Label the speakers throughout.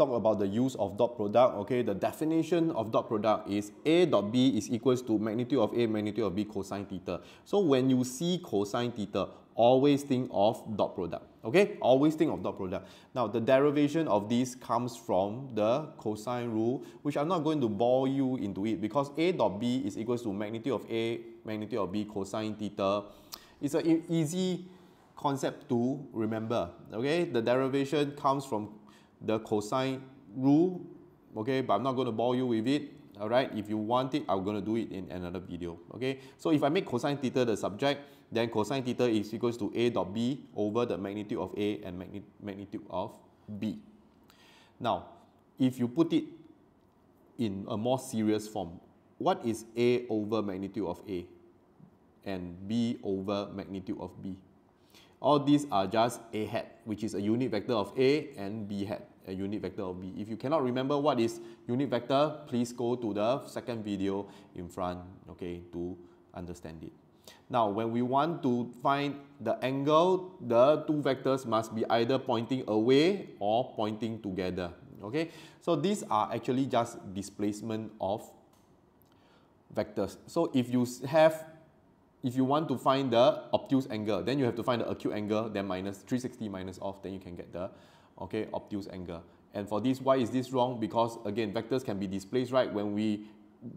Speaker 1: talk about the use of dot product, okay, the definition of dot product is A dot B is equals to magnitude of A, magnitude of B cosine theta. So when you see cosine theta, always think of dot product, okay? Always think of dot product. Now, the derivation of this comes from the cosine rule, which I'm not going to bore you into it because A dot B is equals to magnitude of A, magnitude of B cosine theta. It's an easy concept to remember, okay? The derivation comes from the cosine rule, okay, but I'm not going to bore you with it, all right? If you want it, I'm going to do it in another video, okay? So if I make cosine theta the subject, then cosine theta is equals to A dot B over the magnitude of A and magnitude of B. Now, if you put it in a more serious form, what is A over magnitude of A and B over magnitude of B? All these are just A hat, which is a unit vector of A, and B hat, a unit vector of B. If you cannot remember what is unit vector, please go to the second video in front, okay, to understand it. Now, when we want to find the angle, the two vectors must be either pointing away or pointing together, okay? So these are actually just displacement of vectors. So if you have if you want to find the obtuse angle, then you have to find the acute angle, then minus 360 minus off, then you can get the okay obtuse angle. And for this, why is this wrong? Because again, vectors can be displaced, right? When we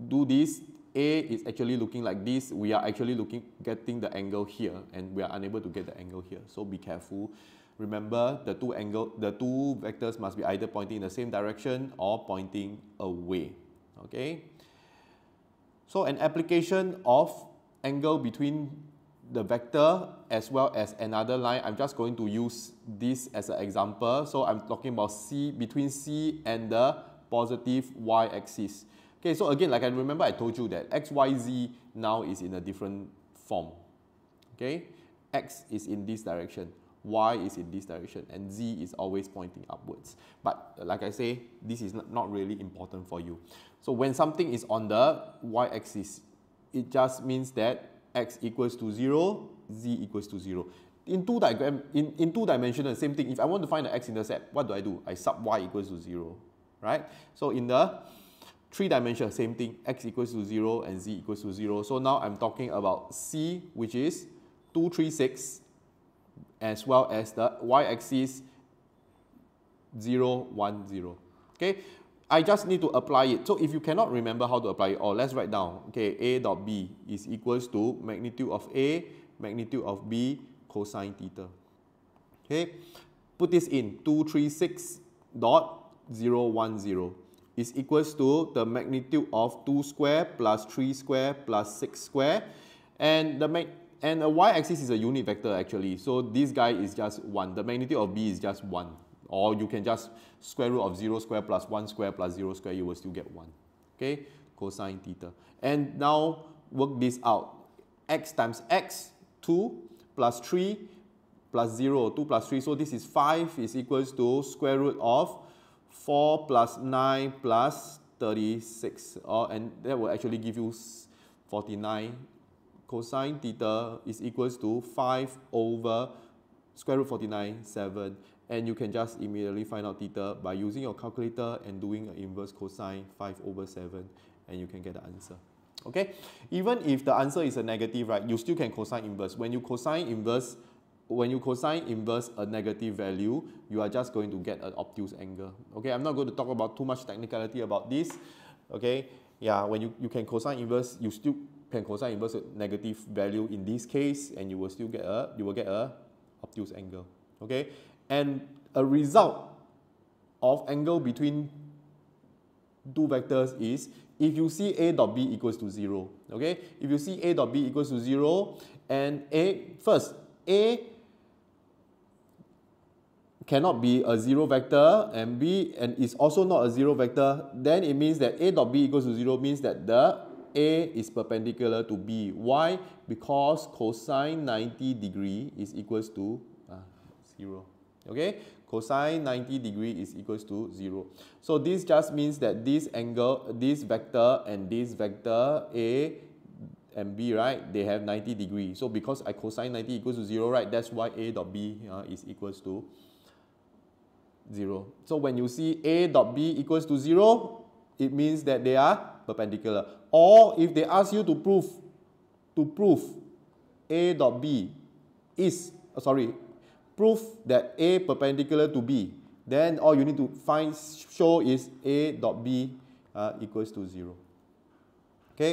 Speaker 1: do this, A is actually looking like this. We are actually looking getting the angle here, and we are unable to get the angle here. So be careful. Remember, the two angle, the two vectors must be either pointing in the same direction or pointing away. Okay. So an application of angle between the vector as well as another line. I'm just going to use this as an example. So I'm talking about C between C and the positive y-axis. Okay, so again, like I remember I told you that x, y, z now is in a different form. Okay, x is in this direction, y is in this direction, and z is always pointing upwards. But like I say, this is not really important for you. So when something is on the y-axis, it just means that x equals to 0, z equals to 0. In two, diagram, in, in two dimensional, same thing. If I want to find the x-intercept, what do I do? I sub y equals to 0, right? So in the three dimensional, same thing, x equals to 0 and z equals to 0. So now I'm talking about c, which is 236, as well as the y-axis 0, 1, 0. Okay, I just need to apply it. So if you cannot remember how to apply it, or let's write down, okay, A dot B is equals to magnitude of A, magnitude of B, cosine theta. Okay, put this in, 236 dot 010 is equals to the magnitude of 2 square plus 3 square plus 6 square. And the mag and a y-axis is a unit vector actually. So this guy is just 1. The magnitude of B is just 1. Or you can just square root of 0 square plus 1 square plus 0 square, you will still get 1. Okay, cosine theta. And now work this out. x times x, 2 plus 3 plus 0, 2 plus 3. So this is 5 is equals to square root of 4 plus 9 plus 36. Uh, and that will actually give you 49. Cosine theta is equals to 5 over square root 49, 7 and you can just immediately find out theta by using your calculator and doing an inverse cosine 5 over 7 and you can get the answer. Okay, even if the answer is a negative, right, you still can cosine inverse. When you cosine inverse, when you cosine inverse a negative value, you are just going to get an obtuse angle. Okay, I'm not going to talk about too much technicality about this. Okay, yeah, when you, you can cosine inverse, you still can cosine inverse a negative value in this case, and you will still get a you will get a obtuse angle. Okay, and a result of angle between two vectors is if you see a dot b equals to 0, okay? If you see a dot b equals to 0 and a, first, a cannot be a 0 vector and b and is also not a 0 vector, then it means that a dot b equals to 0 means that the a is perpendicular to b. Why? Because cosine 90 degree is equals to uh, 0 okay cosine 90 degree is equals to 0 so this just means that this angle this vector and this vector a and b right they have 90 degree so because i cosine 90 equals to 0 right that's why a dot b uh, is equals to 0. So when you see A dot B equals to 0, it means that they are perpendicular. Or if they ask you to prove, to prove A dot B is, uh, sorry, prove that A perpendicular to B, then all you need to find, show is A dot B uh, equals to 0.